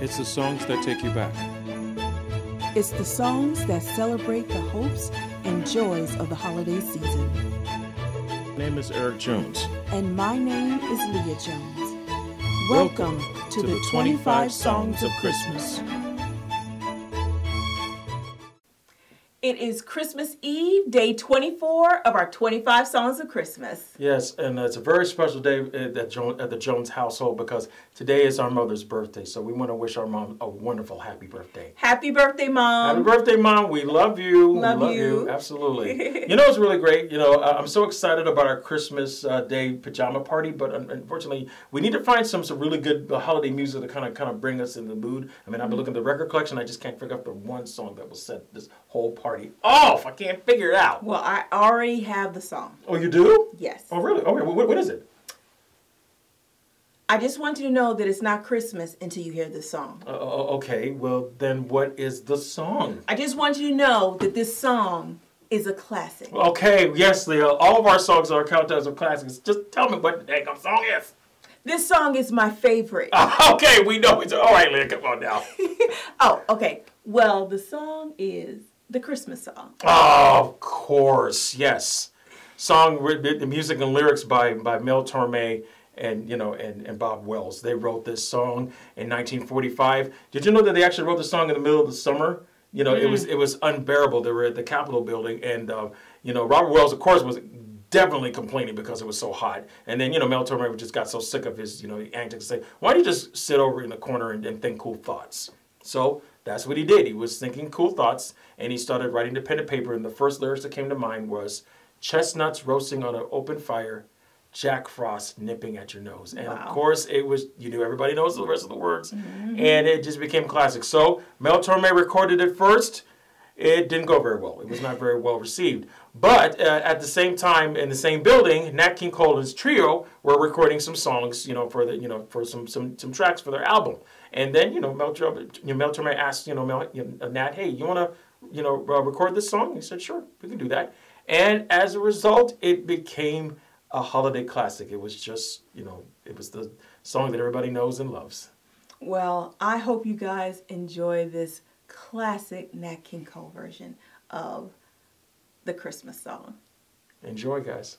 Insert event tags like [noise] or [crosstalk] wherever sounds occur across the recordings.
It's the songs that take you back. It's the songs that celebrate the hopes and joys of the holiday season. My name is Eric Jones. And my name is Leah Jones. Welcome, Welcome to, to, the 25 Songs of Christmas. It is Christmas Eve, day 24 of our 25 Songs of Christmas. Yes, and it's a very special day at the Jones household because today is our mother's birthday. So we want to wish our mom a wonderful happy birthday. Happy birthday, Mom. Happy birthday, Mom. We love you. Love, we love you. you. Absolutely. [laughs] you know, it's really great. You know, I'm so excited about our Christmas uh, Day pajama party, but unfortunately, we need to find some, some really good uh, holiday music to kind of kind of bring us in the mood. I mean, I've been looking at the record collection. I just can't figure out the one song that will set this whole party party off. I can't figure it out. Well, I already have the song. Oh, you do? Yes. Oh, really? Okay. What, what is it? I just want you to know that it's not Christmas until you hear this song. Uh, okay. Well, then what is the song? I just want you to know that this song is a classic. Okay. Yes, Leah. All of our songs are countdowns of classics. Just tell me what the dang song is. This song is my favorite. Uh, [laughs] okay, we know it's all right, Leah. Come on now. [laughs] oh, okay. Well, the song is the Christmas song. Oh, of course, yes. Song, the music and lyrics by by Mel Torme and you know and, and Bob Wells. They wrote this song in 1945. Did you know that they actually wrote the song in the middle of the summer? You know, mm. it was mm. it was unbearable. They were at the Capitol building, and uh, you know Robert Wells, of course, was definitely complaining because it was so hot. And then you know Mel Torme just got so sick of his you know antics, say, "Why don't you just sit over in the corner and, and think cool thoughts?" So that's what he did. He was thinking cool thoughts and he started writing to pen and paper. And the first lyrics that came to mind was chestnuts roasting on an open fire, Jack Frost nipping at your nose. And wow. of course, it was, you knew everybody knows the rest of the words. Mm-hmm. And it just became classic. So Mel Torme recorded it first. It didn't go very well. It was not very well received. But uh, at the same time, in the same building, Nat King Cole and his trio were recording some songs, you know, for the, you know, for some some some tracks for their album. And then, you know, Mel, you Mel Torme asked, you know, Mel, you know, Nat, hey, you want to, you know, uh, record this song? He said, sure, we can do that. And as a result, it became a holiday classic. It was just, you know, it was the song that everybody knows and loves. Well, I hope you guys enjoy this classic Nat King Cole version of the Christmas song. Enjoy, guys.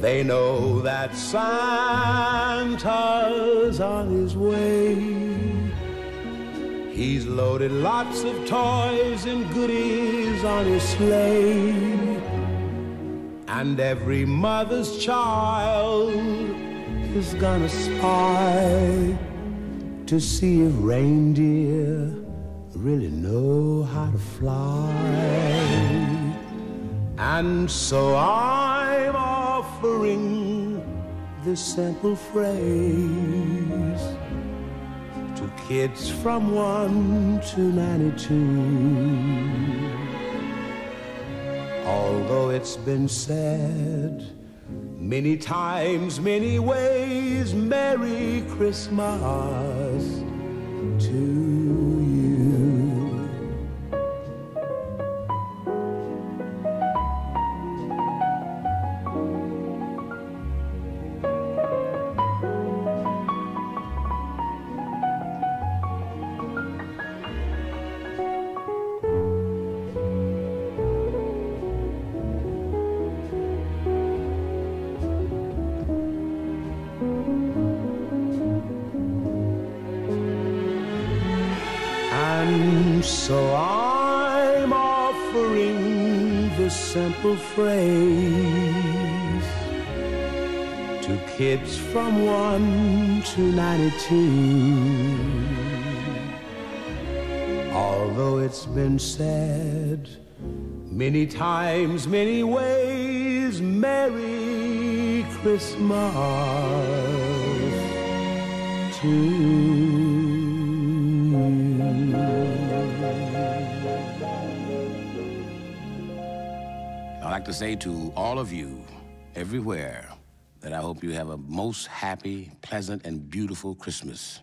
They know that Santa's on his way. He's loaded lots of toys and goodies on his sleigh. And every mother's child is gonna spy to see if reindeer really know how to fly. And so I'm offering this simple phrase to kids from 1 to 92. Although it's been said many times, many ways, Merry Christmas to And so I'm offering the simple phrase to kids from 1 to 92. Although it's been said many times, many ways, Merry Christmas to you. Like to say to all of you, everywhere, that I hope you have a most happy, pleasant, and beautiful Christmas.